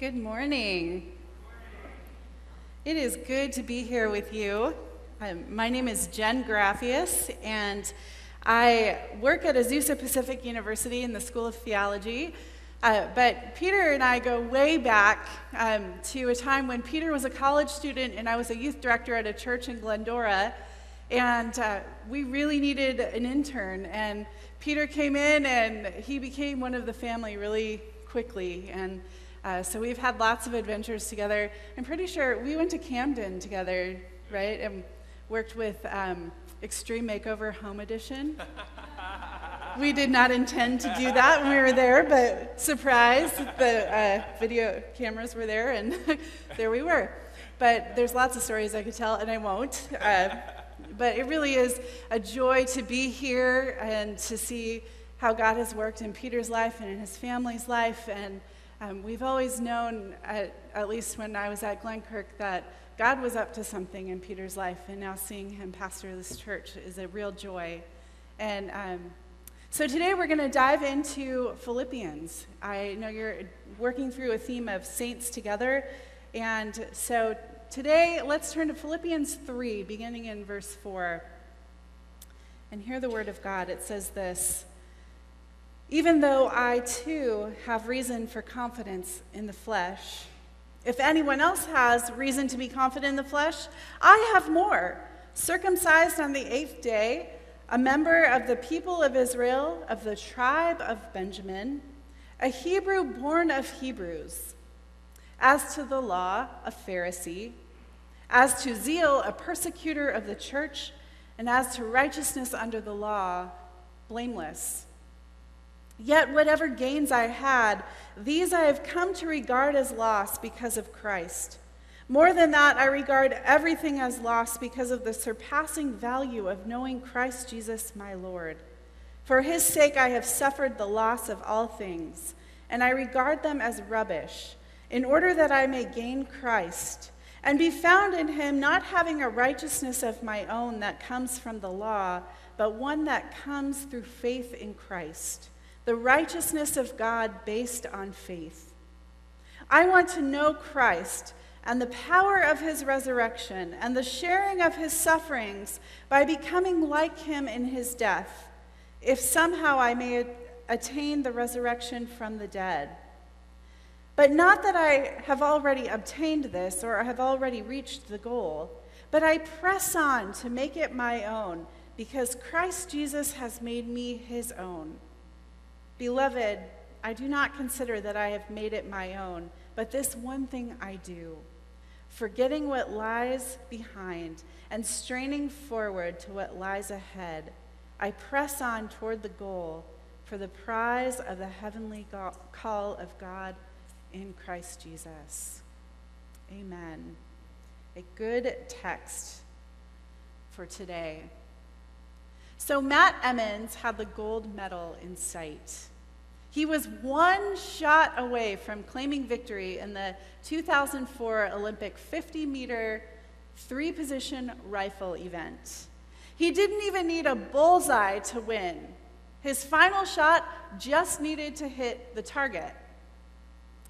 Good morning. It is good to be here with you. Um, my name is Jen Graffius, and I work at Azusa Pacific University in the School of Theology. Uh, but Peter and I go way back um, to a time when Peter was a college student and I was a youth director at a church in Glendora. And uh, we really needed an intern. And Peter came in and he became one of the family really quickly. And uh, so we've had lots of adventures together. I'm pretty sure we went to Camden together, right? And worked with um, Extreme Makeover Home Edition. we did not intend to do that when we were there, but surprise, the uh, video cameras were there, and there we were. But there's lots of stories I could tell, and I won't. Uh, but it really is a joy to be here and to see how God has worked in Peter's life and in his family's life. And um, we've always known, at, at least when I was at Glenkirk, that God was up to something in Peter's life, and now seeing him pastor this church is a real joy. And um, so today we're going to dive into Philippians. I know you're working through a theme of saints together, and so today let's turn to Philippians 3, beginning in verse 4. And hear the word of God. It says this even though I too have reason for confidence in the flesh. If anyone else has reason to be confident in the flesh, I have more. Circumcised on the eighth day, a member of the people of Israel, of the tribe of Benjamin, a Hebrew born of Hebrews. As to the law, a Pharisee. As to zeal, a persecutor of the church. And as to righteousness under the law, blameless. Yet, whatever gains I had, these I have come to regard as loss because of Christ. More than that, I regard everything as loss because of the surpassing value of knowing Christ Jesus my Lord. For his sake, I have suffered the loss of all things, and I regard them as rubbish, in order that I may gain Christ and be found in him, not having a righteousness of my own that comes from the law, but one that comes through faith in Christ the righteousness of God based on faith. I want to know Christ and the power of his resurrection and the sharing of his sufferings by becoming like him in his death, if somehow I may attain the resurrection from the dead. But not that I have already obtained this or have already reached the goal, but I press on to make it my own because Christ Jesus has made me his own. Beloved, I do not consider that I have made it my own, but this one thing I do, forgetting what lies behind and straining forward to what lies ahead, I press on toward the goal for the prize of the heavenly call of God in Christ Jesus. Amen. A good text for today. So, Matt Emmons had the gold medal in sight. He was one shot away from claiming victory in the 2004 Olympic 50 meter three position rifle event. He didn't even need a bullseye to win. His final shot just needed to hit the target.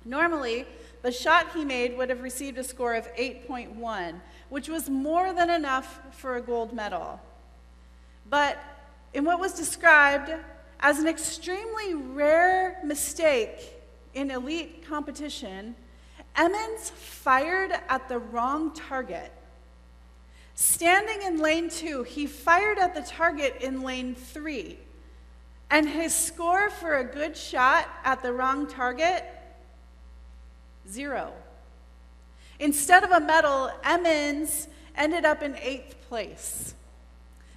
Normally, the shot he made would have received a score of 8.1, which was more than enough for a gold medal. But in what was described as an extremely rare mistake in elite competition, Emmons fired at the wrong target. Standing in lane two, he fired at the target in lane three. And his score for a good shot at the wrong target? Zero. Instead of a medal, Emmons ended up in eighth place.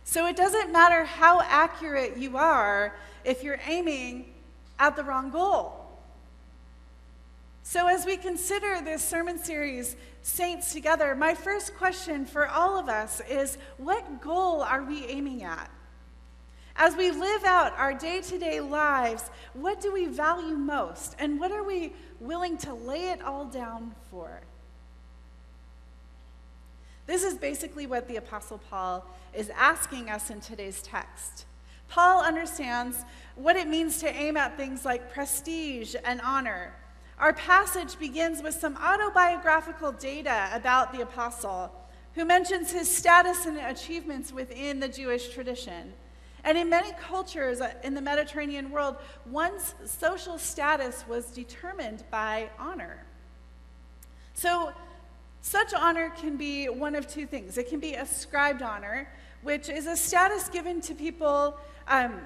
So it doesn't matter how accurate you are if you're aiming at the wrong goal. So, as we consider this sermon series, Saints Together, my first question for all of us is what goal are we aiming at? As we live out our day to day lives, what do we value most? And what are we willing to lay it all down for? This is basically what the Apostle Paul is asking us in today's text. Paul understands what it means to aim at things like prestige and honor, Our passage begins with some autobiographical data about the apostle, who mentions his status and achievements within the Jewish tradition. And in many cultures in the Mediterranean world, one's social status was determined by honor. So, such honor can be one of two things. It can be ascribed honor, which is a status given to people um,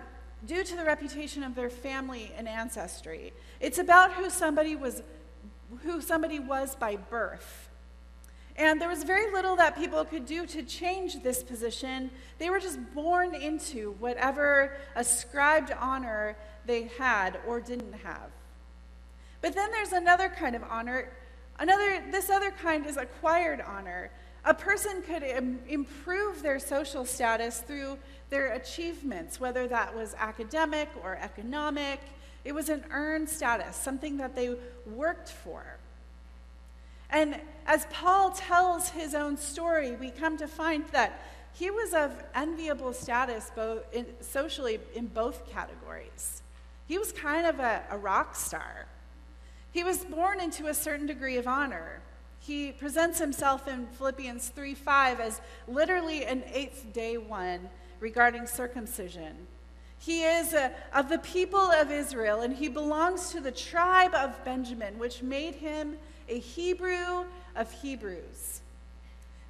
due to the reputation of their family and ancestry. It's about who somebody was, who somebody was by birth. And there was very little that people could do to change this position. They were just born into whatever ascribed honor they had or didn't have. But then there's another kind of honor. Another, this other kind is acquired honor. A person could Im- improve their social status through their achievements, whether that was academic or economic. It was an earned status, something that they worked for. And as Paul tells his own story, we come to find that he was of enviable status both in, socially in both categories. He was kind of a, a rock star. He was born into a certain degree of honor. He presents himself in Philippians 3 5 as literally an eighth day one regarding circumcision. He is a, of the people of Israel, and he belongs to the tribe of Benjamin, which made him a Hebrew of Hebrews.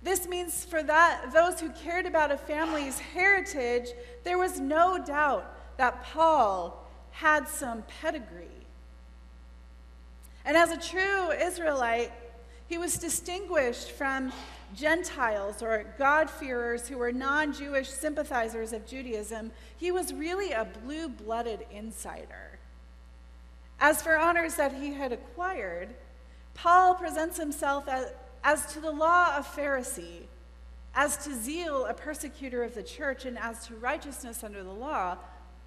This means for that, those who cared about a family's heritage, there was no doubt that Paul had some pedigree. And as a true Israelite, he was distinguished from Gentiles or God-fearers who were non Jewish sympathizers of Judaism. He was really a blue blooded insider. As for honors that he had acquired, Paul presents himself as, as to the law a Pharisee, as to zeal a persecutor of the church, and as to righteousness under the law,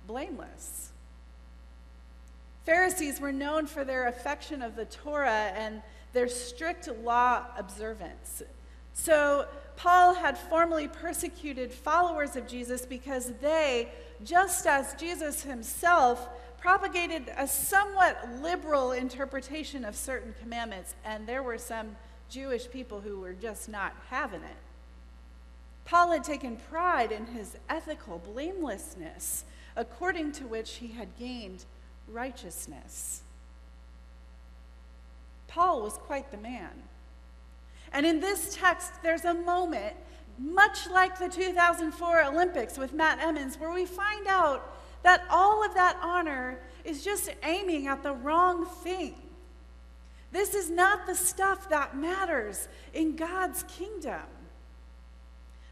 blameless. Pharisees were known for their affection of the Torah and their strict law observance. So, Paul had formerly persecuted followers of Jesus because they, just as Jesus himself, propagated a somewhat liberal interpretation of certain commandments, and there were some Jewish people who were just not having it. Paul had taken pride in his ethical blamelessness, according to which he had gained righteousness. Paul was quite the man. And in this text, there's a moment, much like the 2004 Olympics with Matt Emmons, where we find out that all of that honor is just aiming at the wrong thing. This is not the stuff that matters in God's kingdom.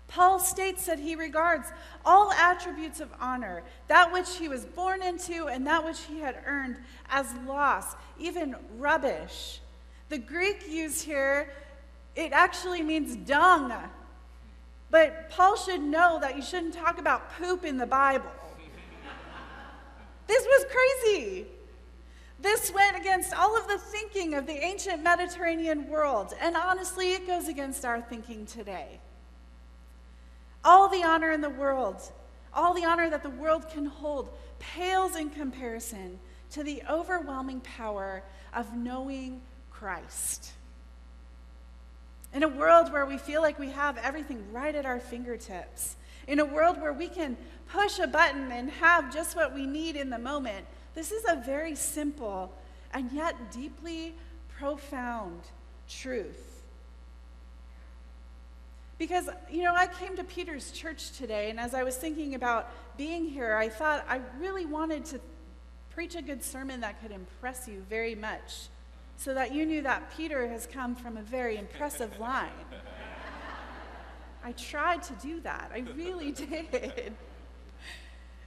Paul states that he regards all attributes of honor, that which he was born into and that which he had earned, as loss, even rubbish. The Greek used here, it actually means dung. But Paul should know that you shouldn't talk about poop in the Bible. This was crazy. This went against all of the thinking of the ancient Mediterranean world, and honestly, it goes against our thinking today. All the honor in the world, all the honor that the world can hold, pales in comparison to the overwhelming power of knowing Christ. In a world where we feel like we have everything right at our fingertips, in a world where we can push a button and have just what we need in the moment, this is a very simple and yet deeply profound truth. Because, you know, I came to Peter's church today, and as I was thinking about being here, I thought I really wanted to preach a good sermon that could impress you very much so that you knew that Peter has come from a very impressive line. I tried to do that. I really did.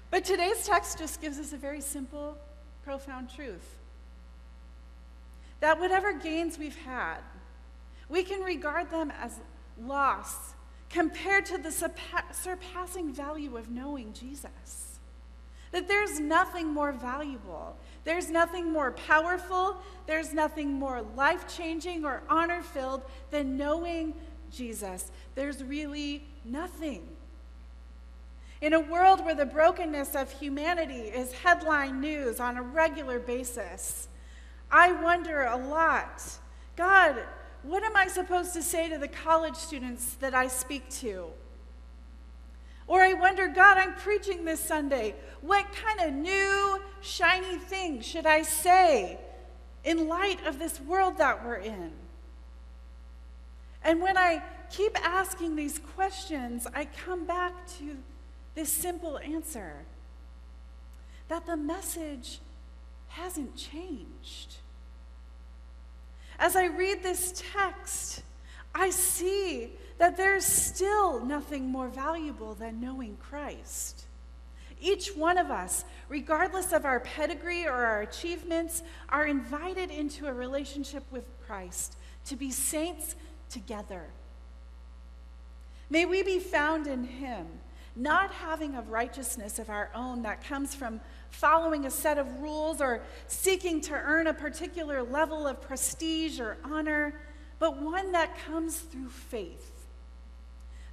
But today's text just gives us a very simple, profound truth that whatever gains we've had, we can regard them as loss compared to the surpassing value of knowing Jesus. That there's nothing more valuable, there's nothing more powerful, there's nothing more life changing or honor filled than knowing Jesus. There's really nothing. In a world where the brokenness of humanity is headline news on a regular basis, I wonder a lot God, what am I supposed to say to the college students that I speak to? Or I wonder, God, I'm preaching this Sunday. What kind of new, shiny thing should I say in light of this world that we're in? And when I keep asking these questions, I come back to this simple answer that the message hasn't changed. As I read this text, I see that there's still nothing more valuable than knowing Christ. Each one of us, regardless of our pedigree or our achievements, are invited into a relationship with Christ to be saints together. May we be found in Him, not having a righteousness of our own that comes from following a set of rules or seeking to earn a particular level of prestige or honor, but one that comes through faith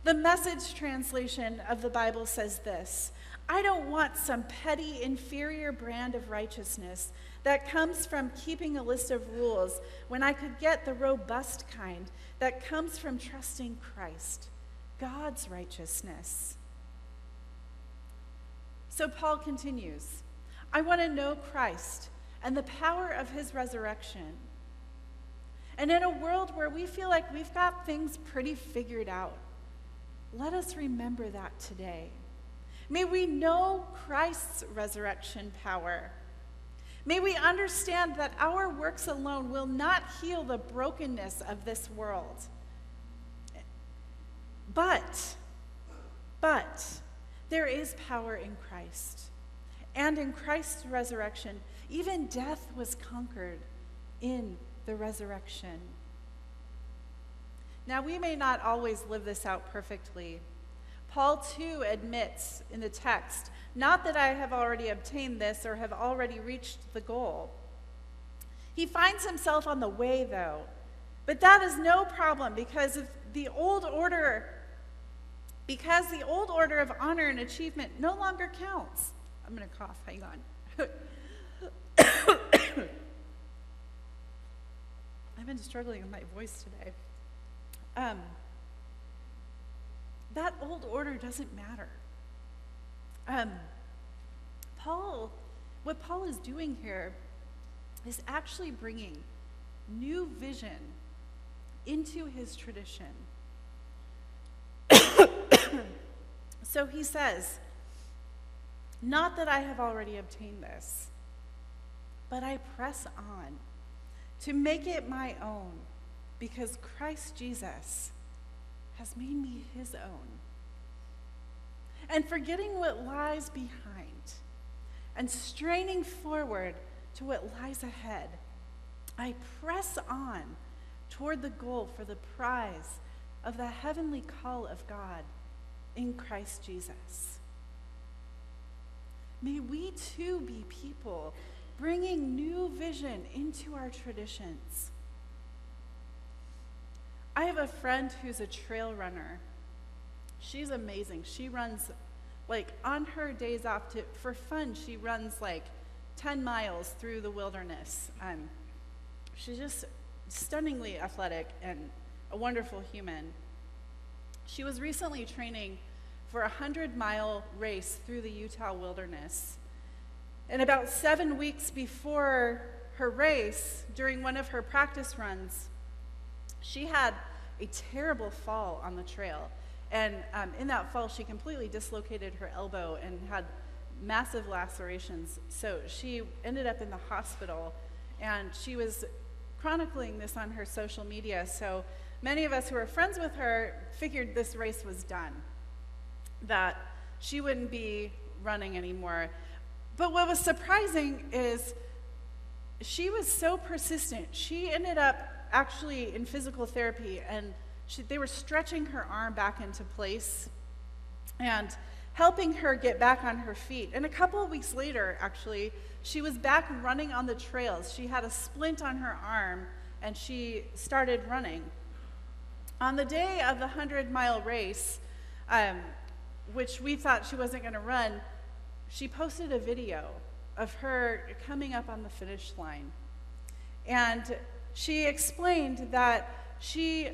the message translation of the Bible says this I don't want some petty, inferior brand of righteousness that comes from keeping a list of rules when I could get the robust kind that comes from trusting Christ, God's righteousness. So Paul continues I want to know Christ and the power of his resurrection. And in a world where we feel like we've got things pretty figured out, let us remember that today. May we know Christ's resurrection power. May we understand that our works alone will not heal the brokenness of this world. But, but, there is power in Christ. And in Christ's resurrection, even death was conquered in the resurrection. Now, we may not always live this out perfectly. Paul, too, admits in the text, not that I have already obtained this or have already reached the goal. He finds himself on the way, though. But that is no problem because the old order, because the old order of honor and achievement no longer counts. I'm going to cough, hang on. I've been struggling with my voice today. Um, that old order doesn't matter. Um, Paul, what Paul is doing here is actually bringing new vision into his tradition. so he says, Not that I have already obtained this, but I press on to make it my own because Christ Jesus has made me his own. And forgetting what lies behind and straining forward to what lies ahead, I press on toward the goal for the prize of the heavenly call of God in Christ Jesus. May we too be people bringing new vision into our traditions I have a friend who's a trail runner. She's amazing. She runs, like, on her days off to, for fun, she runs like 10 miles through the wilderness. Um, she's just stunningly athletic and a wonderful human. She was recently training for a 100 mile race through the Utah wilderness. And about seven weeks before her race, during one of her practice runs, she had a terrible fall on the trail. And um, in that fall, she completely dislocated her elbow and had massive lacerations. So she ended up in the hospital, and she was chronicling this on her social media. So many of us who were friends with her figured this race was done, that she wouldn't be running anymore. But what was surprising is she was so persistent. She ended up actually in physical therapy, and she, they were stretching her arm back into place and helping her get back on her feet. And a couple of weeks later, actually, she was back running on the trails. She had a splint on her arm, and she started running. On the day of the 100 mile race, um, which we thought she wasn't going to run, she posted a video of her coming up on the finish line. And she explained that she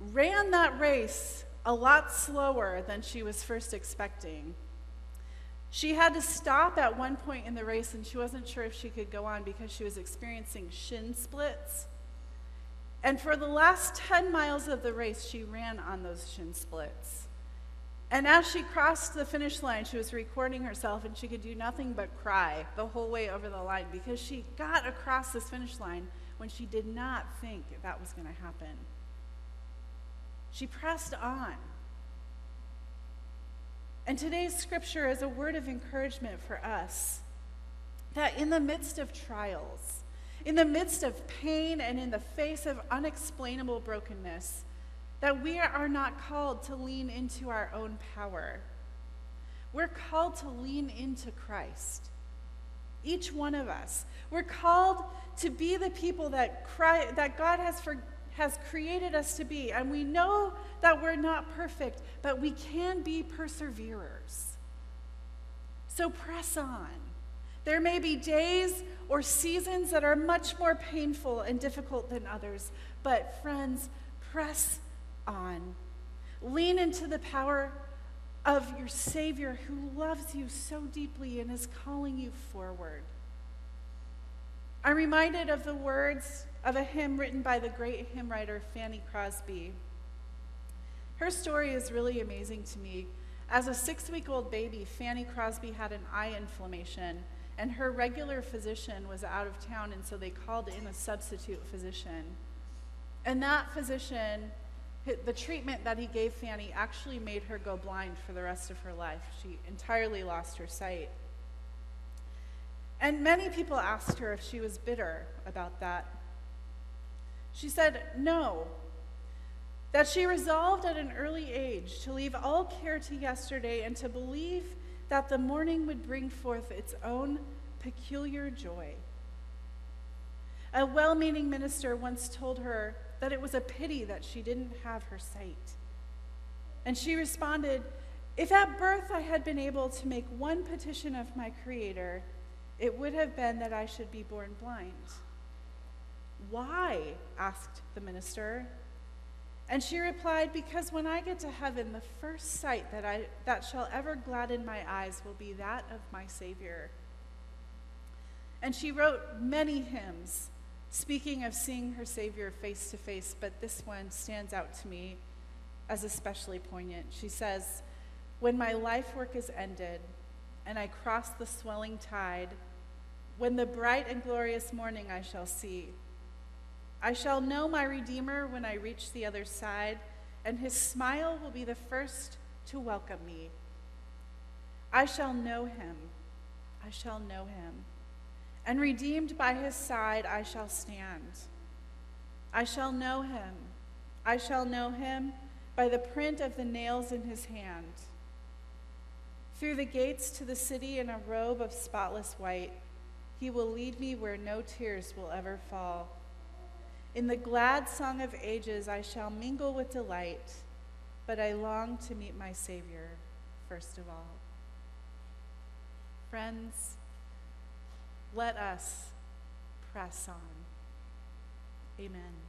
ran that race a lot slower than she was first expecting. She had to stop at one point in the race and she wasn't sure if she could go on because she was experiencing shin splits. And for the last 10 miles of the race, she ran on those shin splits. And as she crossed the finish line, she was recording herself and she could do nothing but cry the whole way over the line because she got across this finish line when she did not think that was going to happen. She pressed on. And today's scripture is a word of encouragement for us that in the midst of trials, in the midst of pain, and in the face of unexplainable brokenness, that we are not called to lean into our own power. We're called to lean into Christ. Each one of us. We're called to be the people that, Christ, that God has, for, has created us to be. And we know that we're not perfect, but we can be perseverers. So press on. There may be days or seasons that are much more painful and difficult than others, but friends, press on. Lean into the power of your Savior who loves you so deeply and is calling you forward. I'm reminded of the words of a hymn written by the great hymn writer Fanny Crosby. Her story is really amazing to me. As a six week old baby, Fanny Crosby had an eye inflammation, and her regular physician was out of town, and so they called in a substitute physician. And that physician the treatment that he gave Fanny actually made her go blind for the rest of her life. She entirely lost her sight. And many people asked her if she was bitter about that. She said, no. That she resolved at an early age to leave all care to yesterday and to believe that the morning would bring forth its own peculiar joy. A well meaning minister once told her that it was a pity that she didn't have her sight. And she responded, If at birth I had been able to make one petition of my Creator, it would have been that I should be born blind. Why? asked the minister. And she replied, Because when I get to heaven, the first sight that, I, that shall ever gladden my eyes will be that of my Savior. And she wrote many hymns speaking of seeing her Savior face to face, but this one stands out to me as especially poignant. She says, When my life work is ended and I cross the swelling tide, when the bright and glorious morning I shall see, I shall know my Redeemer when I reach the other side, and his smile will be the first to welcome me. I shall know him. I shall know him and redeemed by his side I shall stand. I shall know him. I shall know him by the print of the nails in his hand. Through the gates to the city in a robe of spotless white, he will lead me where no tears will ever fall. In the glad song of ages, I shall mingle with delight, but I long to meet my Savior first of all. Friends, let us press on. Amen.